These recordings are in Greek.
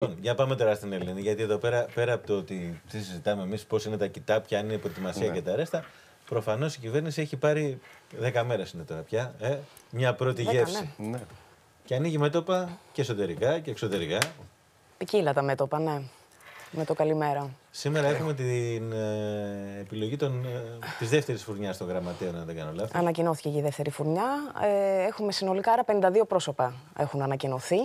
Λοιπόν, Για πάμε τώρα στην Ελένη, γιατί εδώ πέρα, πέρα από το ότι τι συζητάμε εμείς, πώς είναι τα κοιτάπια, αν είναι προετοιμασία Ναι. και τα ρέστα, προφανώς η κυβέρνηση έχει πάρει 10 μέρες είναι τώρα πια. Ε, μια πρώτη Δέκα, γεύση. Ναι. Και ανοίγει μέτωπα και εσωτερικά και εξωτερικά. Ποικίλα τα μέτωπα, ναι. Με το καλημέρα. Σήμερα έχουμε την ε, επιλογή των, ε, της δεύτερης φουρνιάς των γραμματέων, αν δεν κάνω λάθος. Ανακοινώθηκε και η δεύτερη φουρνιά. Ε, έχουμε συνολικά άρα 52 πρόσωπα έχουν ανακοινωθεί.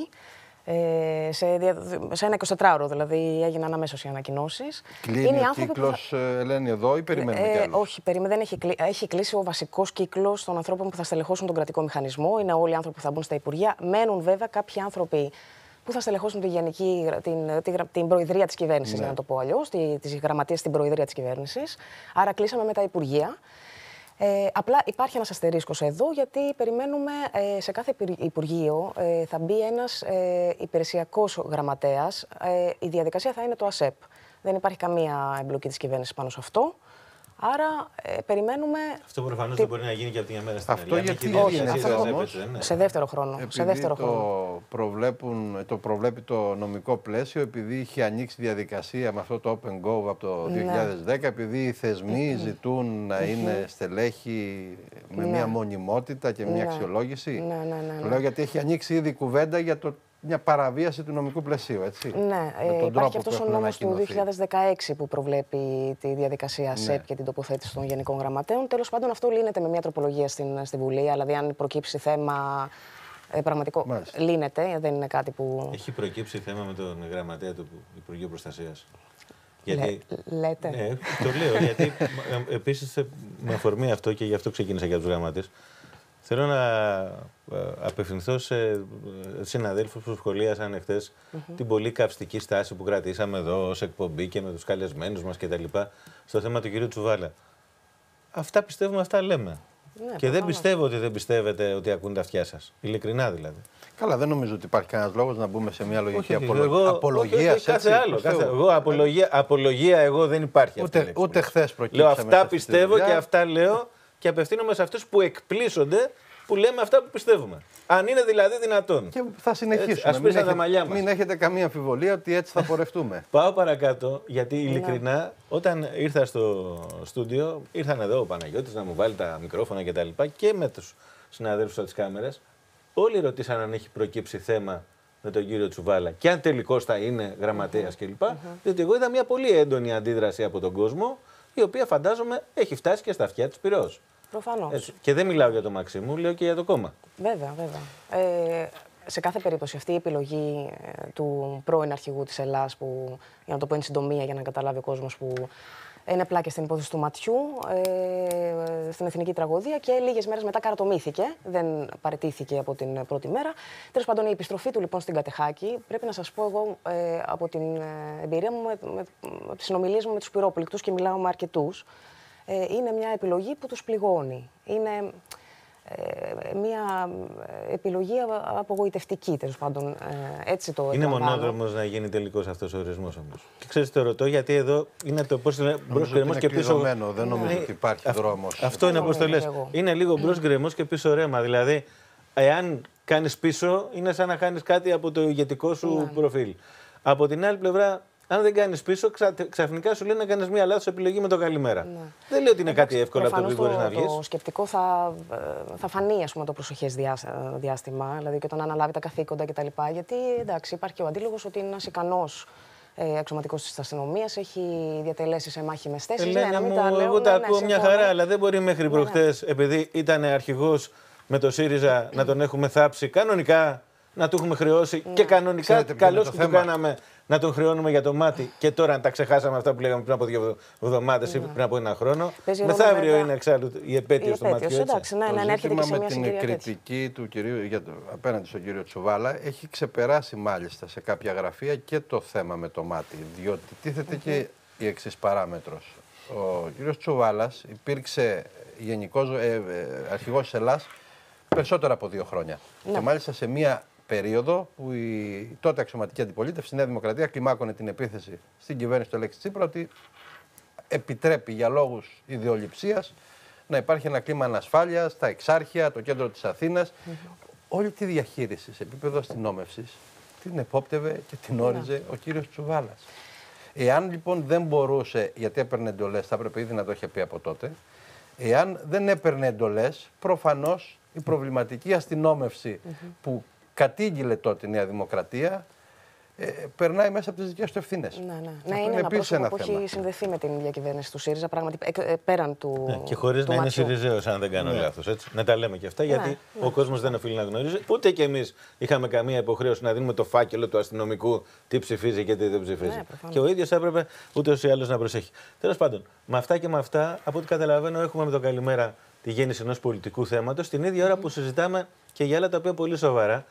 Ε, σε, δια- σε ένα 24ωρο δηλαδή έγιναν αμέσως οι ανακοινώσεις. Κλείνει ο κύκλος, Ελένη, εδώ ή περιμένουμε κι Ε, άλλο. όχι, περίμενε, δεν έχει, κλει... έχει κλείσει ο βασικός κύκλος των ανθρώπων που θα στελεχώσουν τον κρατικό μηχανισμό. Είναι όλοι οι άνθρωποι που θα μπουν στα Υπουργεία. Μένουν βέβαια κάποιοι άνθρωποι που θα στελεχώσουν τη γενική, την, τη, γρα- την προεδρία της κυβέρνησης, Ναι. για να το πω αλλιώς, τη, τη γραμματεία στην προεδρία της κυβέρνησης. Άρα κλείσαμε με τα Υπουργεία. Ε, απλά υπάρχει ένας αστερίσκος εδώ γιατί περιμένουμε ε, σε κάθε υπηρ- Υπουργείο ε, θα μπει ένας ε, υπηρεσιακός γραμματέας. Ε, η διαδικασία θα είναι το ΑΣΕΠ. Δεν υπάρχει καμία εμπλοκή της κυβέρνησης πάνω σε αυτό. Άρα ε, περιμένουμε Αυτό προφανώς δεν μπορεί να γίνει και από τη μια μέρα στην Αυτό άλλη. Αν γιατί έχει δεν διαδικασία, γίνεται δεν όμως. έπαιζε, δεν είναι. σε δεύτερο χρόνο. σε Επειδή δεύτερο το, χρόνο. προβλέπουν, το προβλέπει το νομικό πλαίσιο, επειδή είχε ανοίξει διαδικασία με αυτό το Open Go από το Ναι. 2010, επειδή οι θεσμοί ζητούν να είναι στελέχη με Ναι. μια μονιμότητα και μια Ναι. αξιολόγηση. Ναι, ναι, ναι, ναι. Λέω γιατί έχει ανοίξει ήδη κουβέντα για το, μια παραβίαση του νομικού πλαισίου, έτσι. Ναι, Με ε, τον υπάρχει τρόπο αυτός που ο έχουν νόμος του ανακοινωθεί. 2016 που προβλέπει τη διαδικασία ΣΕΠ και την τοποθέτηση των γενικών γραμματέων. Τέλος πάντων αυτό λύνεται με μια τροπολογία στην, στην Βουλή, δηλαδή αν προκύψει θέμα ε, πραγματικό, Μάλιστα. λύνεται, δεν είναι κάτι που Έχει προκύψει θέμα με τον γραμματέα του Υπουργείου Προστασίας. Γιατί λέ- λέτε. Ναι, το λέω γιατί επίσης με αφορμή αυτό και γι' αυτό ξεκίνησα για τους γραμμάτε. Θέλω να ε, απευθυνθώ σε ε, συναδέλφους που σχολίασαν εχθές την πολύ καυστική στάση που κρατήσαμε εδώ ως εκπομπή και με τους καλεσμένους μας κτλ. στο θέμα του κυρίου Τσουβάλα. Αυτά πιστεύουμε, αυτά λέμε. Ναι, και δεν προφανώς. πιστεύω ότι δεν πιστεύετε ότι ακούν τα αυτιά σας. Ειλικρινά δηλαδή. Καλά, δεν νομίζω ότι υπάρχει κανένας λόγος να μπούμε σε μια λογική Όχι, απολο... εγώ- απολογία. όχι, κάθε άλλο. Κάθε, εγώ απολογία, απολογία εγώ δεν υπάρχει. αυτή η Ούτε, λέξη. ούτε χθες Λέω προκύψαμε. σε αυτά αυτή τη πιστεύω δουλειά. και αυτά λέω και απευθύνομαι σε αυτούς που εκπλήσονται που λέμε αυτά που πιστεύουμε. Αν είναι δηλαδή δυνατόν. Και θα συνεχίσουμε. Έτσι, ας μην, πεις τα έχετε, μαλλιά μας. μην έχετε καμία αμφιβολία ότι έτσι θα πορευτούμε. Πάω παρακάτω, γιατί Ναι. ειλικρινά, όταν ήρθα στο στούντιο, ήρθαν εδώ ο Παναγιώτης να μου βάλει τα μικρόφωνα κτλ. Και, και με τους συναδέλφους από τις κάμερες. Όλοι ρωτήσαν αν έχει προκύψει θέμα με τον κύριο Τσουβάλα και αν τελικώ θα είναι γραμματέας κλπ. Διότι εγώ είδα μια πολύ έντονη αντίδραση από τον κόσμο, η οποία φαντάζομαι έχει φτάσει και στα αυτιά της πυρός. Προφανώς. Έτσι. Και δεν μιλάω για το Μαξίμου, λέω και για το κόμμα. Βέβαια, βέβαια. Ε, σε κάθε περίπτωση αυτή η επιλογή ε, του πρώην αρχηγού της Ελλάς που, για να το πω εν συντομία για να καταλάβει ο κόσμος που είναι πλάκια στην υπόθεση του ματιού, ε, στην εθνική τραγωδία και λίγες μέρες μετά καρατομήθηκε, δεν παρετήθηκε από την πρώτη μέρα. Τέλος πάντων η επιστροφή του λοιπόν στην Κατεχάκη, πρέπει να σας πω εγώ ε, από την ε, εμπειρία μου, με, με, με τις συνομιλίες μου με τους πυρόπληκτους και μιλάω με αρκετούς, ε, είναι μια επιλογή που τους πληγώνει. Είναι ε, μια ε, επιλογή α- απογοητευτική, τέλος πάντων. Ε, έτσι το Είναι εκλαμβάνω. μονόδρομος να γίνει τελικός αυτός ο ορισμός όμως. Και ξέρεις, το ρωτώ γιατί εδώ είναι το πώς είναι μπρος Νομίζω ότι γκρεμός είναι και πίσω. κλειδωμένο, δεν νομίζω ότι υπάρχει αυ- δρόμος. Αυτό είναι Αυτό όπω το λες. νομίζω εγώ. Είναι λίγο μπρος γκρεμός και πίσω ρέμα. Δηλαδή, εάν κάνεις πίσω, είναι σαν να κάνεις κάτι από το ηγετικό σου Ναι. προφίλ. Από την άλλη πλευρά, αν δεν κάνεις πίσω, ξα- ξαφνικά σου λέει να κάνεις μια λάθος επιλογή με το καλημέρα. Δεν λέω ότι είναι κάτι εύκολο από το οποίο Προφανώς μπορεί να βγεις. Το σκεπτικό θα, ε, θα φανεί ας πούμε, το προσοχέ διάστημα, δηλαδή και όταν αναλάβει τα καθήκοντα κτλ. Γιατί εντάξει, υπάρχει και ο αντίλογος ότι είναι ένας ικανός ε, αξιωματικός της αστυνομίας, έχει διατελέσει σε μάχημε θέσεις. Ελένη μου, εγώ τα ακούω μια χαρά, αλλά δεν μπορεί μέχρι Ναι, προχτές, επειδή ήταν αρχηγός με το ΣΥΡΙΖΑ, να τον έχουμε θάψει κανονικά, να του έχουμε χρεώσει Ναι. και κανονικά Ξέρετε ποιο είναι καλώς το που του θέμα. κάναμε να τον χρεώνουμε για το μάτι. Και τώρα, αν τα ξεχάσαμε αυτά που λέγαμε πριν από δύο εβδομάδες ή πριν από ένα χρόνο. Ναι. Παίζει ρόλο, Μεθαύριο βέβαια, είναι εξάλλου η επέτειο Η του ματιού. επέτειος, έτσι. εντάξει, ναι, το ναι, ναι, έρχεται ζήτημα και σε με μια την συγκυρία τέτοια. κριτική του κυρίου, για το, απέναντι στον κύριο Τσουβάλα έχει ξεπεράσει μάλιστα σε κάποια γραφεία και το θέμα με το μάτι. Διότι τίθεται και η εξής παράμετρος. Ο κύριος Τσουβάλας υπήρξε γενικός ε, ε, αρχηγός της Ελλάς περισσότερα από δύο χρόνια. Ναι. Και μάλιστα σε μια περίοδο που η τότε αξιωματική αντιπολίτευση, η Νέα Δημοκρατία, κλιμάκωνε την επίθεση στην κυβέρνηση του Αλέξη Τσίπρα ότι επιτρέπει για λόγους ιδεολειψίας να υπάρχει ένα κλίμα ανασφάλειας στα εξάρχεια, το κέντρο της Αθήνας. Όλη τη διαχείριση σε επίπεδο αστυνόμευσης την επόπτευε και την όριζε ο κύριος Τσουβάλας. Εάν λοιπόν δεν μπορούσε, γιατί έπαιρνε εντολές, θα έπρεπε ήδη να το είχε πει από τότε. Εάν δεν έπαιρνε εντολές, προφανώς η προβληματική αστυνόμευση που κατήγγειλε τότε η Νέα Δημοκρατία ε, περνάει μέσα από τις δικές του ευθύνες. Ναι, ναι. ναι είναι ένα πρόσωπο που έχει συνδεθεί με την διακυβέρνηση του ΣΥΡΙΖΑ, πράγματι ε, πέραν του. Ναι, και χωρίς να είναι ΣΥΡΙΖΑΕΟ, αν δεν κάνω ναι. λάθος. Να τα λέμε και αυτά, γιατί ναι, ο κόσμος δεν οφείλει να γνωρίζει. Ούτε και εμείς είχαμε καμία υποχρέωση να δίνουμε το φάκελο του αστυνομικού τι ψηφίζει και τι δεν ψηφίζει. Ναι, και ο ίδιος έπρεπε ούτε ή άλλως να προσέχει. Τέλος πάντων, με αυτά και με αυτά, από ό,τι καταλαβαίνω, έχουμε με το καλημέρα τη γέννηση ενός πολιτικού θέματος την ίδια ώρα που συζητάμε και για άλλα τα οποία πολύ σοβαρά.